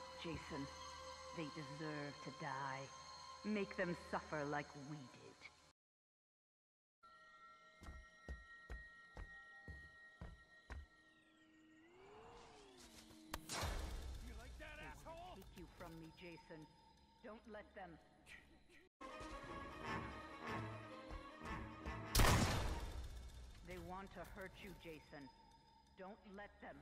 Don't Jason. They deserve to die. Make them suffer like we did. You like that, They asshole? take you from me, Jason. Don't let them. They want to hurt you, Jason. Don't let them.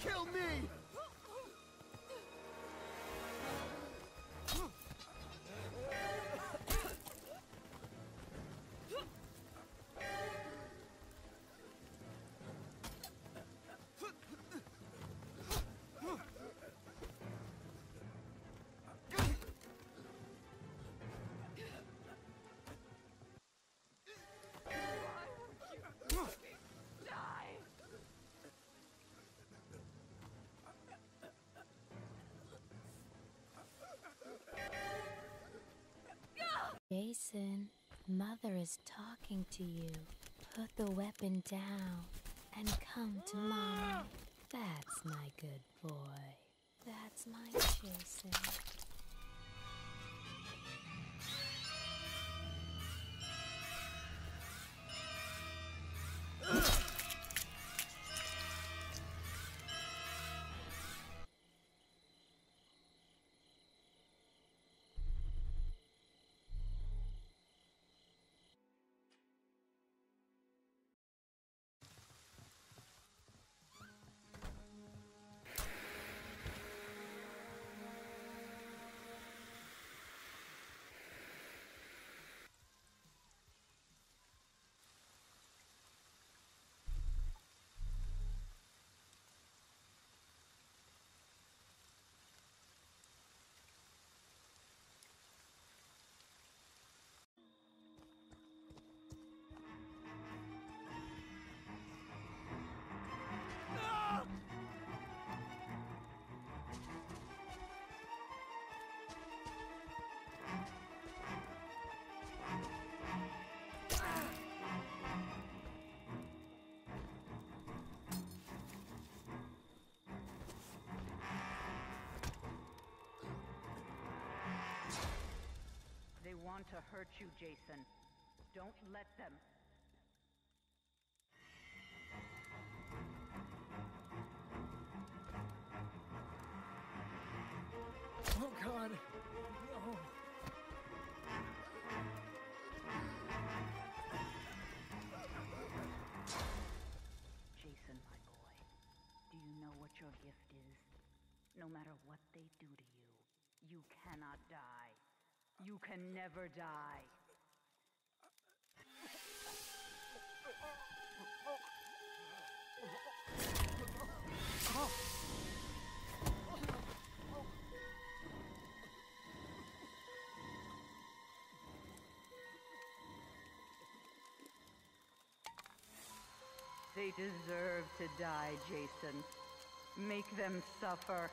Kill me! Jason, Mother is talking to you. Put the weapon down and come to Mommy. That's my good boy. That's my Jason. Want to hurt you, Jason. Don't let them. Oh god. No. Jason, my boy, do you know what your gift is? No matter what they do to you, you cannot die. You can never die. They deserve to die, Jason. Make them suffer.